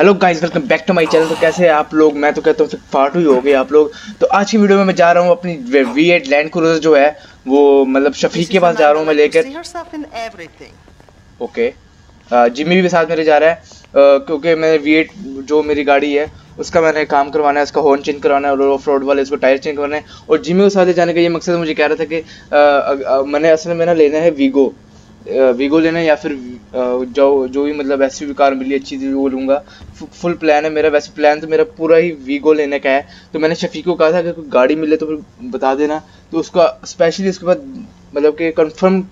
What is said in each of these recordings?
Hello guys welcome back to my channel तो कैसे आप लोग? मैं तो कहता हूँ फाटू ही हो गए आप लोग। तो आज की वीडियो में मैं जा रहा हूँ अपनी वी एट लैंड क्रूजर जो है वो मतलब शफीक के पास जा रहा हूँ मैं लेकर। ओके जिम्मी भी साथ मेरे जा रहा है। uh, क्योंकि मैं वी एट जो मेरी गाड़ी है उसका मैंने काम करवाना है उसका हॉर्न चेंज करवाना है और ऑफ़ रोड वाले उसको टायर चेंज करवाना है। और जिम्मी के साथ ले जाने का ये मकसद मुझे कह रहा था कि मैंने असल में ना लेना है वीगो वीगो लेना या फिर जो जो भी मतलब ऐसी भी कार मिली, अच्छी थी वो लूँगा। फुल प्लान है मेरा। वैसे प्लान तो मेरा पूरा ही वीगो लेने का है। तो मैंने शफीक को कहा था अगर कोई गाड़ी मिले तो फिर बता देना। तो उसका स्पेशली उसके बाद मतलब कि कंफर्म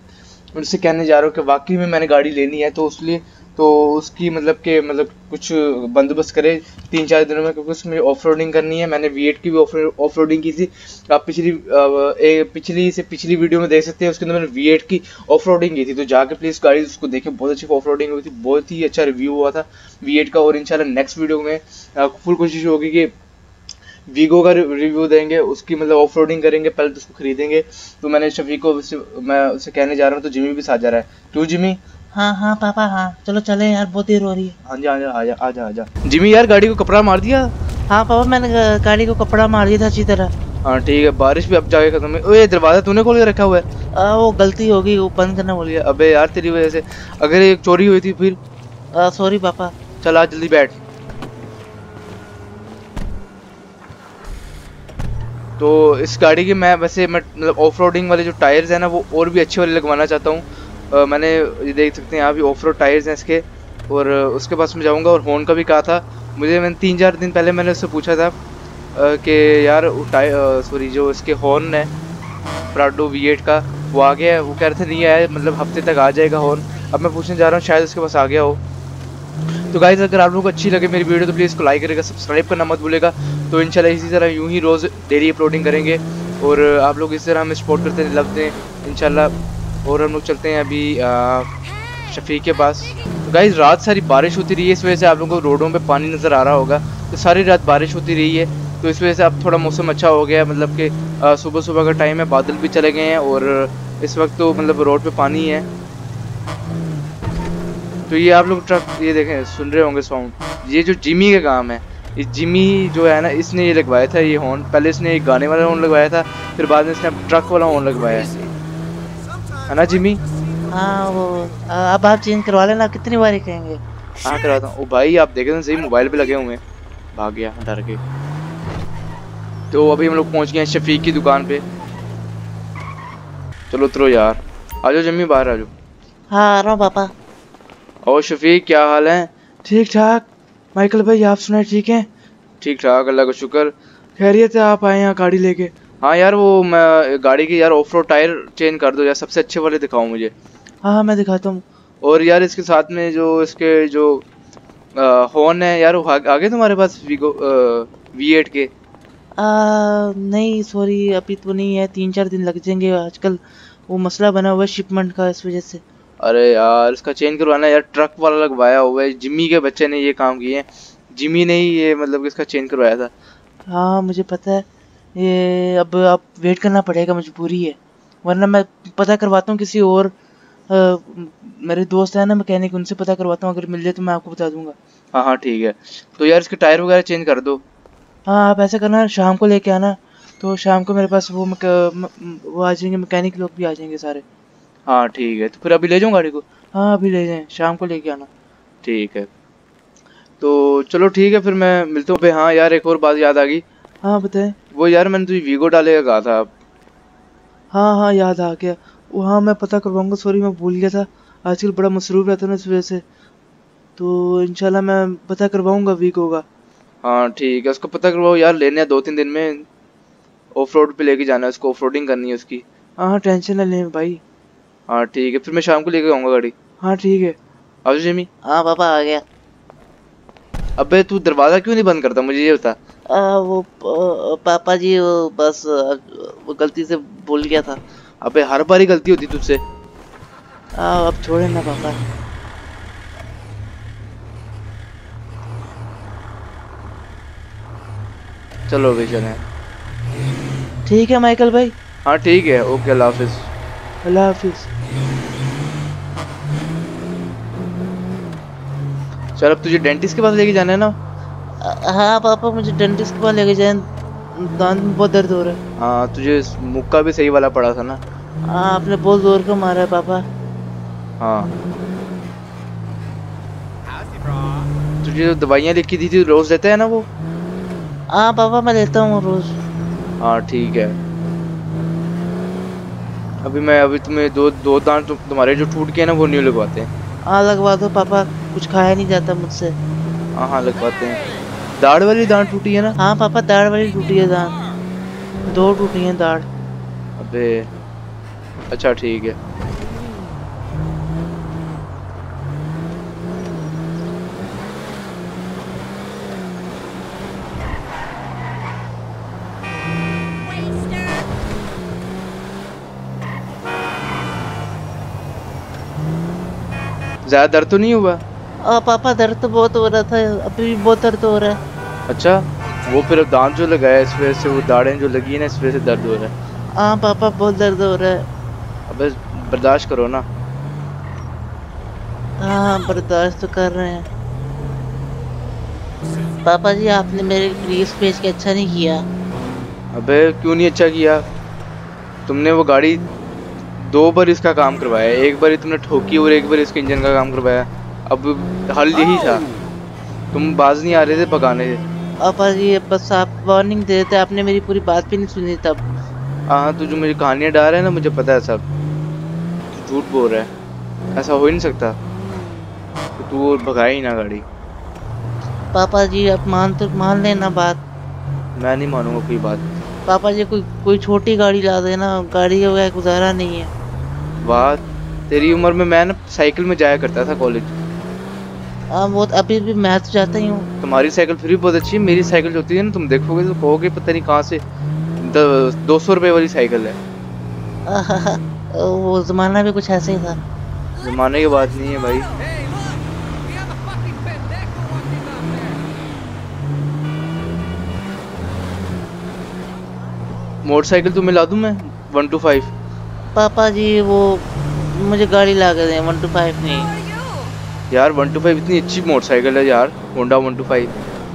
उनसे कहने जा रहा हूँ कि वाकई में मैंने गाड़ी लेनी है तो इसलिए तो उसकी मतलब के मतलब कुछ बंदोबस्त करे तीन चार दिनों में क्योंकि उसमें ऑफ़ रोडिंग करनी है। मैंने वी की भी ऑफ़ रोडिंग की थी। आप पिछली ए, पिछली से पिछली वीडियो में देख सकते हैं उसके अंदर मैंने वी की ऑफ़ रोडिंग की थी। तो जाके प्लीज़ गाड़ी उसको देखें। बहुत अच्छी ऑफ़ रोडिंग हुई थी। बहुत ही अच्छा रिव्यू हुआ था वी का। और इंशाल्लाह नेक्स्ट वीडियो में फुल कोशिश होगी कि वीगो का रिव्यू देंगे उसकी मतलब ऑफ़ रोडिंग करेंगे पहले तो उसको खरीदेंगे। तो मैंने शफीक को मैं उससे कहने जा रहा हूँ तो जिमी भी साथ जा रहा है। क्यों जिमी हाँ हाँ पापा हाँ। चलो चले यार बहुत देर हो रही है। हाँ जी आजा आजा आजा जिमी यार गाड़ी को कपड़ा मार दिया? हाँ पापा मैंने गाड़ी को कपड़ा मार दिया था अच्छी तरह। हाँ ठीक है बारिश भी अब जाके खत्म है ओए दरवाज़ा तूने खोल के रखा हुआ है? आ, वो गलती होगी वो बंद करना बोल गया। अबे यार तेरी वजह से। अगर एक चोरी हुई थी फिर? सॉरी पापा। चल आज जल्दी बैठ। तो इस गाड़ी की मैं वैसे मतलब ऑफ़ रोडिंग वाले जो टायर्स हैं ना वो और भी अच्छे वाले लगवाना चाहता हूँ। मैंने ये देख सकते हैं यहाँ भी ऑफ़ रोड टायर्स हैं इसके, और उसके पास में जाऊँगा और होन का भी कहा था। मुझे मैंने तीन चार दिन पहले मैंने उससे पूछा था कि यार सॉरी जो इसके हॉर्न है प्राडो वी का, वो आ गया है? वो कह रहे थे, नहीं आया मतलब हफ़्ते तक आ जाएगा हॉर्न अब मैं पूछने जा रहा हूँ, शायद उसके पास आ गया हो। तो गाइज़ अगर आप लोगों को अच्छी लगे मेरी वीडियो तो प्लीज़ को लाइक करेगा सब्सक्राइब करना मत भूलेगा। तो इंशाल्लाह इसी तरह यूँ ही रोज़ डेली अपलोडिंग करेंगे, और आप लोग इस तरह हमें सपोर्ट करते लगते हैं इंशाल्लाह और हम लोग चलते हैं अभी शफीक के पास। तो गाइज़ रात सारी बारिश होती रही है, इस वजह से आप लोगों को रोडों पे पानी नज़र आ रहा होगा। तो सारी रात बारिश होती रही है तो इस वजह से अब थोड़ा मौसम अच्छा हो गया मतलब कि सुबह सुबह का टाइम है, बादल भी चले गए हैं और इस वक्त तो मतलब रोड पे पानी है। तो ये आप लोग ट्रक, ये देखें, सुन रहे होंगे साउंड ये जो जिमी का काम है इस जिमी जो है ना, इसने ये लगवाया था ये हॉर्न पहले इसने गाने वाला हॉर्न लगवाया था, फिर बाद में इसने ट्रक वाला हॉर्न लगवाया है है ना जिमी हाँ वो अब आप चेंज करवा लेना कितनी बार कहेंगे? हाँ करवाता हूँ। भाई आप देखे तो सही मोबाइल पे लगे हुए हैं। भाग गया डर के। तो अभी हम लोग पहुँच गए हैं शफीक की दुकान पे। चलो उतरो यार। आ जाओ जम्मी बाहर आ जाओ। हाँ आ रहा हूँ पापा। और शफीक क्या हाल है? ठीक ठाक। माइकल भाई आप सुनाए ठीक है? ठीक ठाक अल्लाह का शुक्र। खैरियत है आप आए यहाँ गाड़ी लेके। हाँ यार वो मैं गाड़ी की यार ऑफ़ रोड टायर चेंज कर दो यार सबसे अच्छे वाले दिखाओ मुझे। हाँ हाँ मैं दिखाता हूँ। और यार इसके साथ में जो इसके जो हॉर्न है यार वो आगे तुम्हारे पास वीगो वी एट के? आ, नहीं सॉरी अभी तो नहीं है तीन चार दिन लग जाएँगे। आजकल वो मसला बना हुआ है शिपमेंट का इस वजह से। अरे यार इसका चेंज करवाना यार ट्रक वाला लगवाया हुआ है। जिम्मी के बच्चे ने ये काम किए जिम्मी ने ही ये मतलब इसका चेंज करवाया था। हाँ मुझे पता है। ये अब आप वेट करना पड़ेगा मजबूरी है। वरना मैं पता करवाता हूँ किसी और आ, मेरे दोस्त है ना मैकेनिक उनसे पता करवाता हूँ अगर मिल जाए तो मैं आपको बता दूँगा। हाँ हाँ ठीक है। तो यार इसके टायर वगैरह चेंज कर दो। हाँ आप ऐसा करना शाम को लेके आना। तो शाम को मेरे पास वो मक, वो आ जाएँगे मैकेनिक लोग भी आ जाएँगे सारे। हाँ ठीक है। तो फिर अभी ले जाऊँ गाड़ी को? हाँ अभी ले जाएँ शाम को लेके आना। ठीक है। तो चलो ठीक है फिर मैं मिलता हूँ। हाँ यार एक और बात याद आ गई। हाँ बताएँ। वो यार मैंने तुझे वीगो डालेगा कहा था। आप हाँ हाँ याद आ गया। वो हाँ मैं पता करवाऊँगा सॉरी मैं भूल गया था। आजकल बड़ा मसरूफ रहता ना इस वजह से। तो इंशाल्लाह मैं पता करवाऊँगा वीगो का। हाँ ठीक है उसको पता करवाओ यार लेने दो तीन दिन में। ऑफ़ रोड पे लेके जाना है उसको ऑफ़ रोडिंग करनी है उसकी। हाँ हाँ टेंशन ना ले भाई। हाँ ठीक है फिर मैं शाम को लेके आऊँगा गाड़ी। हाँ ठीक है। आओ जेमी। हाँ पापा आ गया। अबे तू दरवाज़ा क्यों नहीं बंद करता? मुझे ये बता। आ, वो पापा जी वो बस वो गलती से बोल गया था। अबे हर बार ही गलती होती तुझसे। अब छोड़े ना पापा। चलो भाई चले। ठीक है माइकल भाई। हाँ ठीक है। ओके अल्लाह हाफिज। अल्लाह हाफिज। चल अब तुझे डेंटिस्ट के पास लेके जाना है ना? हाँ पापा मुझे डेंटिस्ट के पास लेके जाए। दांत में बहुत दर्द हो रहा है। हाँ तुझे मुक्का भी सही वाला पड़ा था ना? हाँ आपने बहुत ज़ोर का मारा है पापा। हाँ। तुझे जो दवाइयाँ लिखी दी थी रोज लेता है ना वो? हाँ पापा मैं लेता हूँ रोज। हाँ ठीक है। अभी मैं अभी तुम्हें दो दो दांत तुम, तुम्हारे जो टूट गए ना वो न्यू लगवाते। हैं हाँ लगवा दो पापा। कुछ खाया नहीं जाता मुझसे। हाँ हाँ लगवाते हैं। दाढ़ वाली दांत टूटी है ना? हाँ पापा दाढ़ वाली टूटी है दांत दो टूटी है दाढ़। अबे अच्छा ठीक है। ज़्यादा दर्द तो नहीं हुआ? आ, पापा दर्द तो बहुत हो रहा था अभी भी बहुत दर्द हो रहा है। अच्छा वो फिर अब दांत जो लगाया इस वजह से वो दाढ़ें जो लगी है ना इस वजह से दर्द हो रहा है। हाँ पापा बहुत दर्द हो रहा है। अबे बर्दाश्त करो ना। हाँ बर्दाश्त तो कर रहे हैं। पापा जी आपने मेरे पुलिस भेज के अच्छा नहीं किया। अबे क्यों नहीं अच्छा किया? तुमने वो गाड़ी दो बार इसका काम करवाया एक बार तुमने ठोकी और एक बार इसके इंजन का काम करवाया। अब हल यही था। तुम बाज नहीं आ रहे थे पकाने से पापा जी बस आप वार्निंग दे देते आपने मेरी पूरी बात भी नहीं सुनी तब। हाँ तू जो मुझे कहानियाँ डाल रहा है ना मुझे पता है सब। तू झूठ बोल रहा है। ऐसा हो ही नहीं सकता। तो तू और भगाया ही ना गाड़ी। पापा जी अब मान तो मान लेना बात। मैं नहीं मानूँगा कोई बात। पापा जी कोई कोई छोटी गाड़ी ला देना। गाड़ी वह गुजारा नहीं है। वाह तेरी उम्र में मैं ना साइकिल में जाया करता था कॉलेज हाँ वो तो अभी भी मैं तो जाता ही हूँ। तुम्हारी साइकिल फिर भी बहुत अच्छी है मेरी साइकिल जो होती है ना तुम देखोगे तो कहोगे पता नहीं कहाँ से दो सौ रुपये वाली साइकिल है। वो जमाना भी कुछ ऐसे ही था। जमाने की बात नहीं है भाई। मोटरसाइकिल तुम्हें ला दूँ मैं वन टू फाइव। पापा जी वो मुझे गाड़ी ला के दें वन टू फाइव नहीं। यार वन टू फाइव इतनी अच्छी मोटरसाइकिल है यार होंडा वन टू फाइव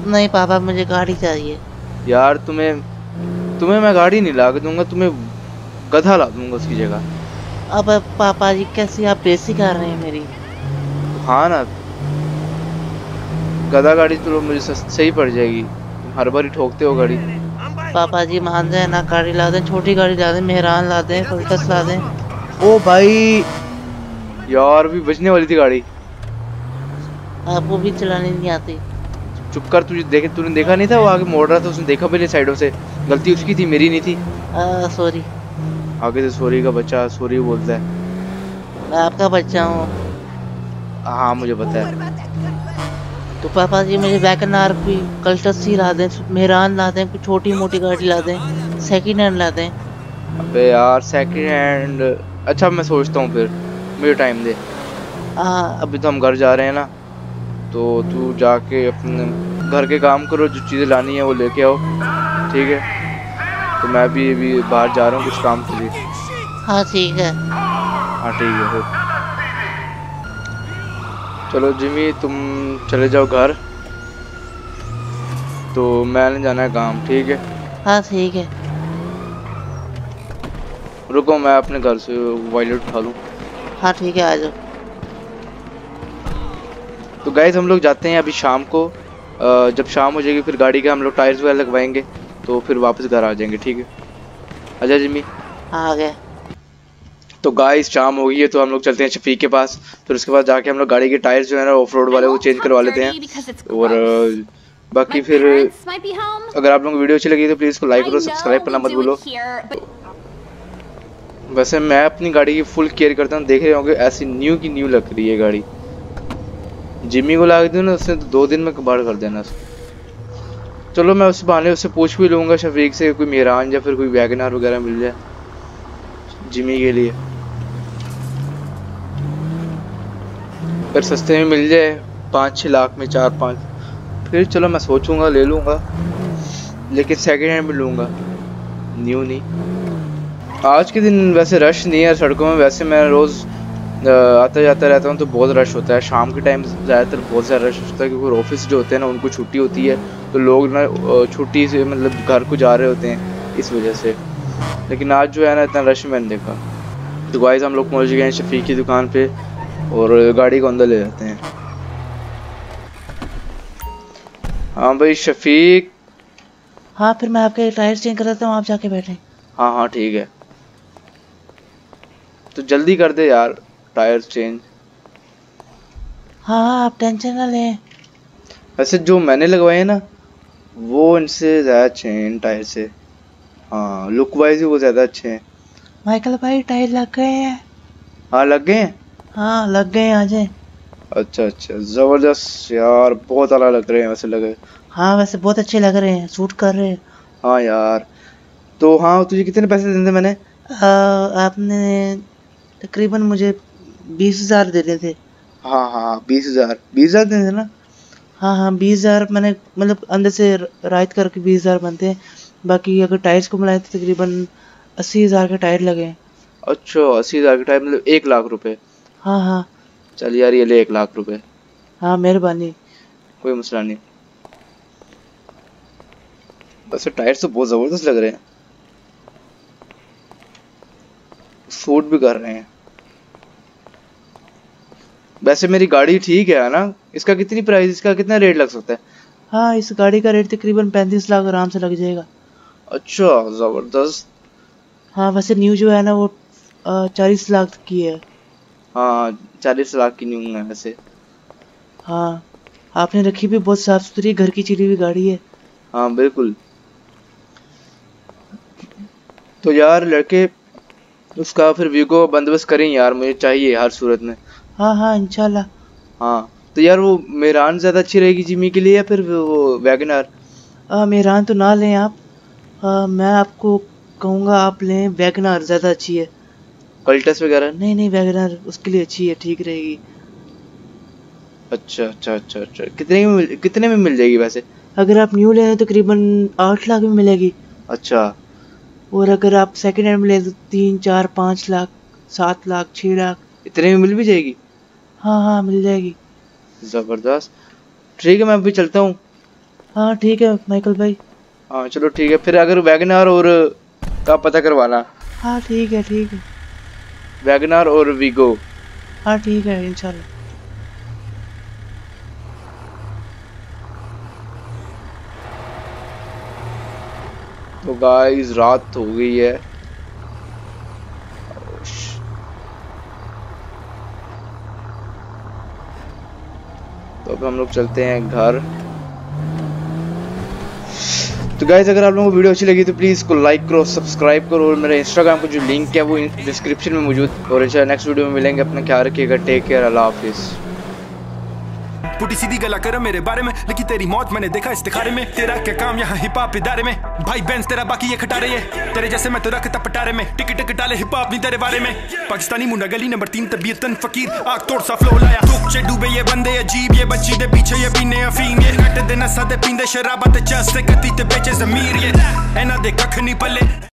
नहीं पापा मुझे गाड़ी चाहिए। यार तुम्हें तुम्हें मैं गाड़ी नहीं ला के दूँगा तुम्हें गधा ला दूँगा उसकी जगह। अब पापा जी कैसे आप बेसी कर रहे हैं मेरी? हाँ ना। गधा गाड़ी तो मुझे सही पड़ जाएगी। हर बार ही ठोकते हो गाड़ी। पापा जी मान जाए ना गाड़ी ला दें छोटी गाड़ी ला दें मेहरान ला दें फुलटस ला दें। ओ भाई यार भी बचने वाली थी गाड़ी। आपको भी चलाने नहीं आती। चुप कर तुझे देखे तूने देखा नहीं था वो आगे मोड़ रहा था? उसने देखा मेरे साइडों से। गलती उसकी थी मेरी नहीं थी। सॉरी आगे से सॉरी का बच्चा सॉरी बोलता है। मैं आपका बच्चा हूँ। हाँ मुझे पता है। तो पापा जी मुझे वैगनार कोई कल्टसी ला दें मेहरान ला दें कोई छोटी मोटी गाड़ी ला दें सेकंड हैंड ला दें। अबे यार सेकंड हैंड अच्छा मैं सोचता हूँ फिर। मुझे टाइम दे। हाँ। अभी तो हम घर जा रहे हैं ना। तो तू जाके अपने घर के काम करो जो चीज़ें लानी है वो लेके आओ। ठीक है? तो मैं भी अभी बाहर जा रहा हूँ कुछ काम के लिए। हाँ ठीक है। हाँ ठीक है चलो जिमी तुम चले जाओ घर। तो मैंने जाना है काम ठीक है? हाँ ठीक है। रुको मैं अपने घर से वायलेट उठा लूँ। हाँ ठीक है आ जाओ। तो गाइज़ हम लोग जाते हैं अभी शाम को। जब शाम हो जाएगी फिर गाड़ी के हम लोग टायर्स वगैरह लगवाएँगे तो फिर वापस घर आ जाएँगे ठीक है? अच्छा जिमी आ गए तो गाइस शाम हो गई है तो हम लोग चलते हैं शफीक के पास। फिर उसके बाद जाके हम लोग गाड़ी के टायर्स जो है ना ऑफ़ रोड वाले वो चेंज करवा लेते हैं। और बाकी फिर अगर आप लोगों को वीडियो अच्छी लगी तो प्लीज़ को लाइक करो सब्सक्राइब करना मत भूलो। वैसे मैं अपनी गाड़ी की फुल केयर करता हूँ देख रहे होंगे ऐसी न्यू की न्यू लग रही है गाड़ी। जिम्मी को ला दूँ ना उसने तो दो दिन में कबाड़ कर देना उसको चलो मैं उस बहाने उससे पूछ भी लूँगा शफीक से कोई मेहरान या फिर कोई वैगनार वगैरह मिल जाए जिमी के लिए। अगर सस्ते में मिल जाए पाँच छः लाख में चार पाँच फिर चलो मैं सोचूँगा, ले लूँगा। लेकिन सेकेंड हैंड में लूँगा। न्यू नहीं। आज के दिन वैसे रश नहीं है, सड़कों में वैसे मैं रोज़ आता जाता रहता हूँ तो बहुत रश होता है। शाम के टाइम ज़्यादातर बहुत ज़्यादा रश होता है क्योंकि ऑफ़िस जो होते हैं ना उनको छुट्टी होती है। तो लोग ना छुट्टी से मतलब घर को जा रहे होते हैं इस वजह से। लेकिन आज जो है ना इतना रश मैंने देखा। तो गाइस हम लोग पहुँच गए हैं शफीक की दुकान पे और गाड़ी को अंदर ले जाते हैं। हाँ भाई शफीक। हाँ फिर मैं आपके टायर चेंज कर देता हूँ आप जाके बैठे। हाँ हाँ ठीक है। तो जल्दी कर दे यार। Tyre change. हाँ हाँ आप टेंशन ना लें। वैसे जो मैंने लगवाए हैं ना वो इनसे ज़्यादा अच्छे हैं इन टायर से। हाँ लुक वाइज वो ज़्यादा अच्छे हैं। माइकल भाई टायर लग गए हैं। हाँ लग गए हैं? हाँ लग गए आ जाए अच्छा अच्छा। ज़बरदस्त यार बहुत अला लग रहे हैं वैसे लगे हाँ वैसे बहुत अच्छे लग रहे हैं सूट कर रहे हैं। हाँ यार। तो हाँ तुझे कितने पैसे देने मैंने? आ, आपने तकरीबन मुझे बीस हज़ार देने थे। हाँ हाँ बीस हज़ार। बीस हज़ार देने थे ना? हाँ हाँ बीस हज़ार मैंने मतलब अंदर से रायत करके बीस हज़ार बनते हैं। बाकी अगर टायर्स को मिलाए तो तकरीबन अस्सी हज़ार के टायर लगे हैं। अच्छा अस्सी हज़ार के टायर मतलब एक लाख रुपए। हाँ हाँ। चल यार ये ले एक लाख रुपए। हाँ मेहरबानी। कोई मसला नहीं। वैसे टायर तो बहुत ज़बरदस्त लग रहे हैं। सूट भी कर रहे हैं। वैसे मेरी गाड़ी ठीक है ना? इसका कितनी प्राइस इसका कितना रेट लग सकता है? हाँ इस गाड़ी का रेट तकरीबन पैंतीस लाख आराम से लग जाएगा। अच्छा ज़बरदस्त। हाँ वैसे न्यू जो है ना वो चालीस लाख की है। हाँ चालीस लाख की न्यू है वैसे। हाँ आपने रखी भी बहुत साफ़ सुथरी घर की चिड़ी हुई गाड़ी है। हाँ बिल्कुल। तो यार लड़के उसका फिर वीगो बंदोबस्त करें यार मुझे चाहिए हर सूरत में। हाँ हाँ इंशाल्लाह। हाँ तो यार वो मेरान ज़्यादा अच्छी रहेगी जिमी के लिए या फिर वो वैगनार? मेरान तो ना लें आप। आ, मैं आपको कहूँगा आप लें वैगनार ज़्यादा अच्छी है। कल्टस वगैरह? नहीं नहीं वैगनार उसके लिए अच्छी है ठीक रहेगी। अच्छा अच्छा अच्छा अच्छा। कितने में मिल कितने में मिल जाएगी वैसे? अगर आप न्यू ले तो करीबन आठ लाख में मिलेगी। अच्छा। और अगर आप सेकेंड हैंड में ले तो तीन चार पाँच लाख सात लाख छः लाख। इतने में मिल भी जाएगी? हाँ हाँ मिल जाएगी। ज़बरदस्त। ठीक है मैं अभी चलता हूँ। हाँ ठीक है माइकल भाई। हाँ चलो ठीक है फिर अगर वैगनार और का पता करवाना। हाँ ठीक है ठीक है। वैगनार और वीगो हाँ ठीक है इंशाल्लाह। तो गाइस रात हो गई है। अब हम लोग चलते हैं घर। तो गाइज़ अगर आप लोगों को वीडियो अच्छी लगी तो प्लीज़ को लाइक करो सब्सक्राइब करो और मेरे इंस्टाग्राम का जो लिंक है वो डिस्क्रिप्शन में मौजूद और नेक्स्ट वीडियो में मिलेंगे अपना। ख्याल रखिएगा? टेक केयर अल्लाह हाफिज़ पुटी सीधी गला कर मेरे बारे में। लेकिन तेरी मौत मैंने देखा इस्तिखारे में। तेरा क्या काम यहाँ हिप हॉप इदारे में? भाई बेंस तेरा बाकी ये खटारे है तेरे जैसे मैं तो रखता पटारे में। टिकट टिकट डाले हिप हॉप नहीं तेरे बारे में। पाकिस्तानी मुंडा गली नंबर तीन तबीयतन फकीर। आग तोड़ सा फ्लो लाया। चे डूबे ये बंदे, अजीब ये बच्ची। दे पीछे ये पीने अफीम ये। कट दे नसा दे पींदे, शराबा ते चस्ते गति ते बेचे जमीर ये। एना दे कख नहीं पले।